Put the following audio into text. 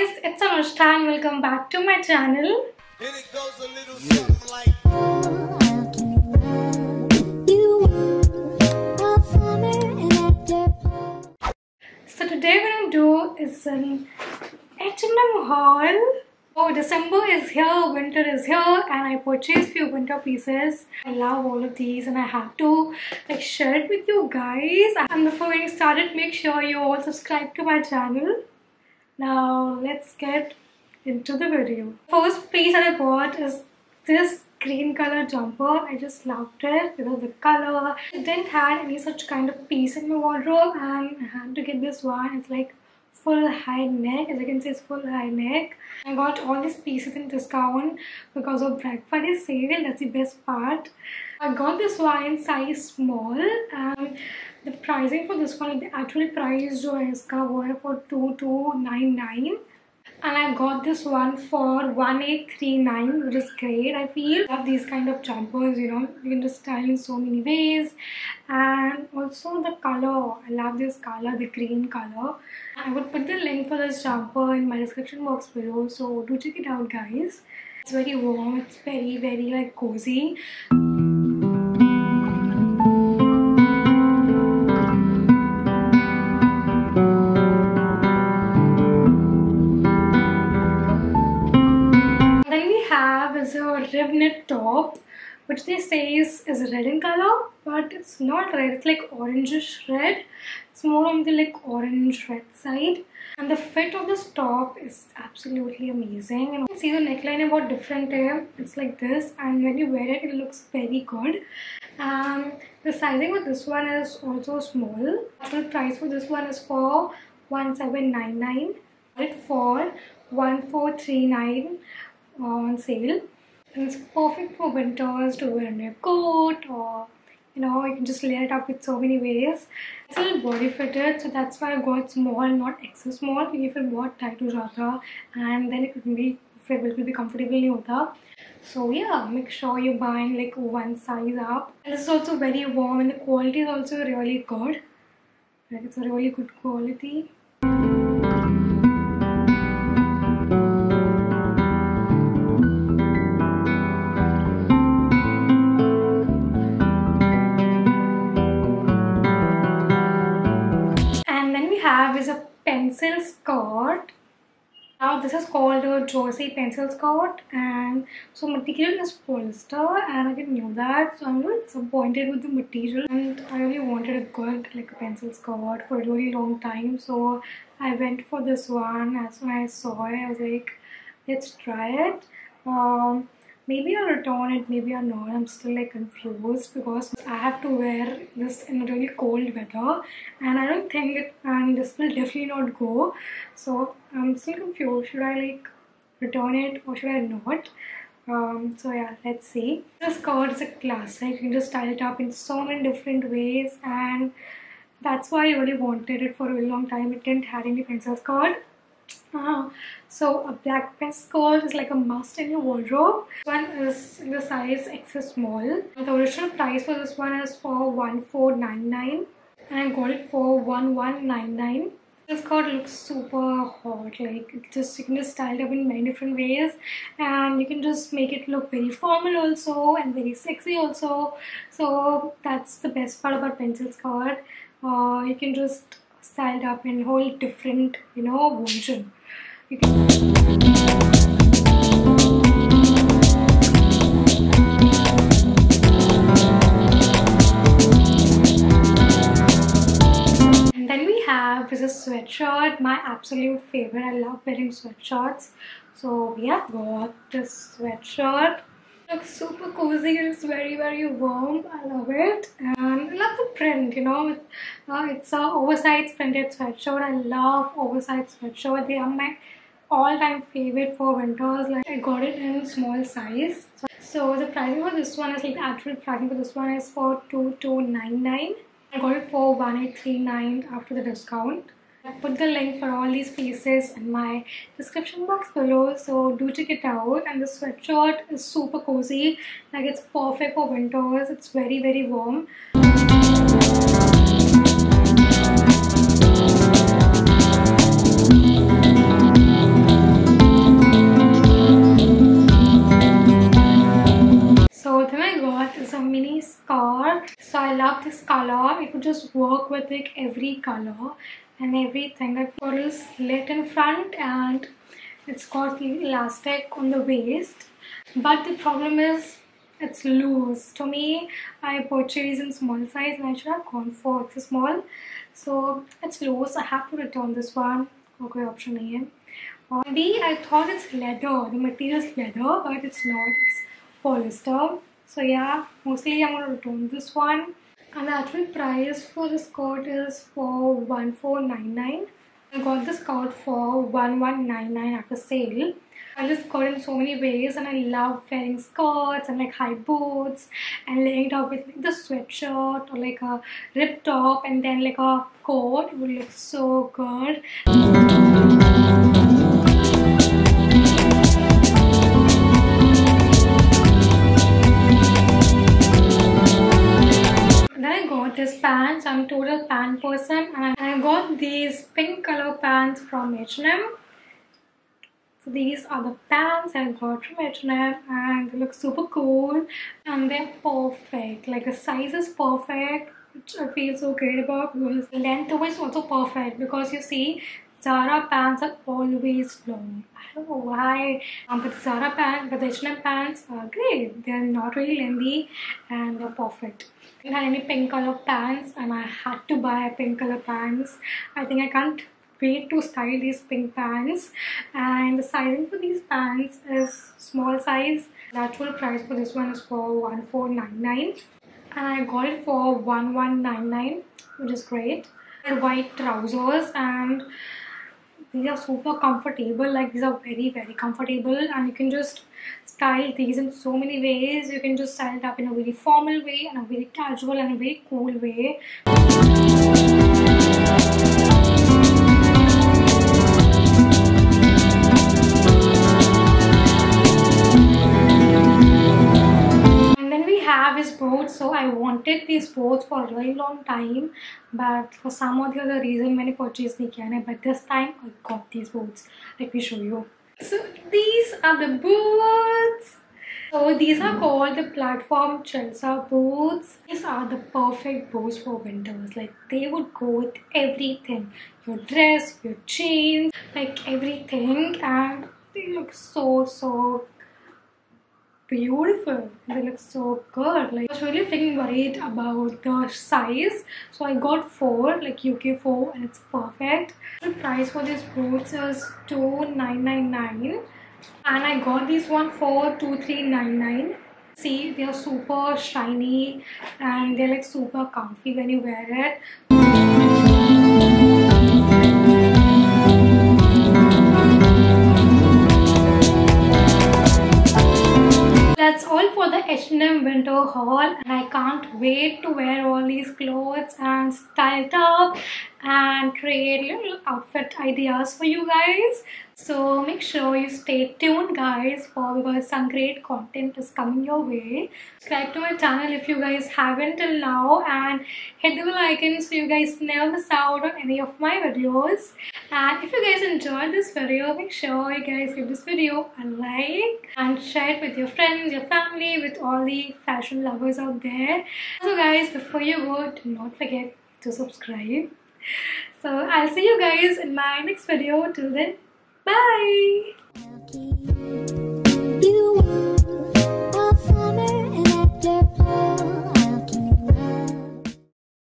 guys, it's Anushtha and welcome back to my channel. And it goes a little something like So today we're gonna do is an H&M haul. Oh, December is here, winter is here, and I purchased few winter pieces. I love all of these, and I have to like share it with you guys. And before getting started, make sure you all subscribe to my channel. Now let's get into the video. First piece that I bought is this green color jumper. I just loved it you know the color. I didn't have any such kind of piece in my wardrobe and I had to get this one. It's like full high neck as you can see it's full high neck i got all these pieces in discount because of black friday sale that's the best part i got this one in size small and the pricing for this one the actual price जो है इसका वो है for 2299 and I got this one for 1839 which is great I feel I love these kind of jumpers you know you can just style in so many ways and also the color. I love this color the green color. I would put the link for this jumper in my description box below so do check it out guys. It's very warm it's very very like cozy which they say is, is red in color, but it's not red. It's like orangish red. It's more on the like orange red side. And the fit of this top is absolutely amazing. And you can see the neckline about different here. It's like this, and when you wear it, it looks very good. Um, the sizing with this one is also small. the price for this one is for 1799 it for 1439 on sale and it's perfect for winters to wear in your coat or you know you can just layer it up with so many ways it's a little body fitted so that's why I got small not extra small क्योंकि फिर बहुत tight हो जाता and then it would be फिर बिल्कुल भी comfortable नहीं होता so yeah make sure you're buying like one size up and this is also very warm and the quality is also really good like it's a really good quality Pencil skirt. Now this is called a pencil skirt. And so material is polyester. And i didn't know that. So i'm little disappointed with the material. And i really wanted a good like a pencil skirt for a really long time. So i went for this one. As when i saw it i was like let's try it. Um maybe I'll return it, maybe I'll not. I'm still like confused because I have to wear this in really cold weather and I don't think it and this will definitely not go. So I'm still confused. Should I like return it or should I not? Um, so yeah, let's see. This skirt is a classic. You can just style it up in so many different ways and that's why I really wanted it for a really long time. It didn't have any pencil skirt. So a black pencil skirt is like a must in your wardrobe. One is in the size extra small. The original price for this one is for 1499 and I got it for 1199. This skirt looks super hot, like just you can just style it up in many different ways and you can just make it look very formal also and very sexy also. So that's the best part about pencil skirt. Uh, you can just style it up in whole different, you know, version. Is a sweatshirt, my absolute favorite. I love wearing sweatshirts. So yeah, got this sweatshirt. Looks super cozy it's very very warm. I love it and I love the print. You know, uh, it's a oversized printed sweatshirt. I love oversized sweatshirt. They are my all-time favorite for winters. Like I got it in small size. So the pricing for this one is like the actual pricing for this one is for two two nine nine. I got it for 1839 after the discount. I put the link for all these pieces in my description box below so do check it out and the sweatshirt is super cozy like it's perfect for winters it's very very warm love this color. It would just work with like every color and everything. I've got a slit in front and it's got elastic on the waist. But the problem is it's loose. To me, I purchased in small size and I should have gone for small. So it's loose. I have to return this one. Okay, option A. Or B, I thought it's leather. The material is leather, but it's not. It's polyester. So yeah, mostly I'm gonna return this one. And the actual price for this skirt is for 1499 I got this skirt for 1199 after sale. I just got in so many ways and I love wearing skirts and like high boots and laying it up with like, the sweatshirt or like a ripped top and then like a coat. It would look so good. Pants. I'm total pant person and I got these pink color pants from H&M. So these are the pants I got from H&M and they look super cool and they're perfect. Like the size is perfect which I feel so great about because the length is also perfect because you see Zara pants are always long. I don't know why, um, but Zara pants, but the H&M pants are great. They're not really lengthy and they're perfect. I didn't have any pink color pants and I had to buy pink color pants. I think I can't wait to style these pink pants and the sizing for these pants is small size. The actual price for this one is for 1499 and I got it for 1199 which is great. And white trousers and these are super comfortable like these are very very comfortable and you can just style these in so many ways. You can just style it up in a very formal way and a very casual and a very cool way have his boots so i wanted these boots for a very long time but for some or the other reason मैंने purchase नहीं किया but this time I got these boots let me show you so these are the boots so these are called the platform Chelsea boots. These are the perfect boots for winters. Like they would go with everything. Your dress, your jeans, like everything. And they look so so beautiful. They look so good. Like I was really freaking worried about the size. So I got four, like UK four, and it's perfect. The price for these boots is two nine nine nine and I got this one for 2399 see they are super shiny and they're like super comfy when you wear it that's all for the H&M winter haul and I can't wait to wear all these clothes and style it up and create little outfit ideas for you guys. So make sure you stay tuned guys for because some great content is coming your way. Subscribe to my channel if you guys haven't till now and hit the bell icon so you guys never miss out on any of my videos and if you guys enjoyed this video make sure you guys give this video a like and share it with your friends your family with all the fashion lovers out there so guys before you go do not forget to subscribe so I'll see you guys in my next video. Till then, bye!